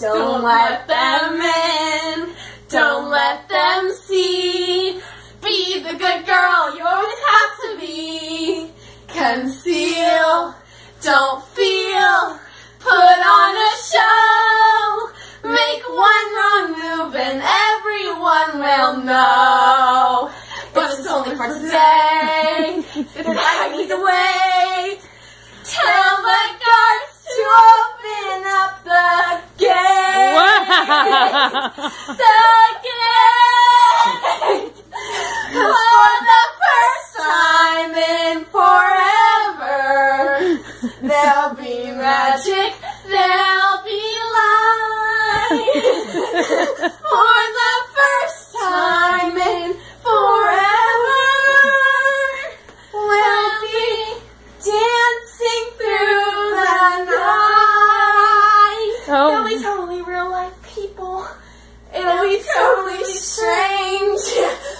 Don't let them in. Don't let them see. Be the good girl you always have to be. Conceal. Don't feel. Put on a show. Make one wrong move and everyone will know. But it's only for today. I need to Gate. For the first time in forever, there'll be magic, there'll be light. For the first time in forever, we'll be dancing through the night. Oh. Be totally real life people. It'll be totally strange.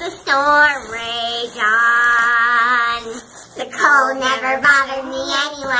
the storm rage on. The cold never bothered me anyway.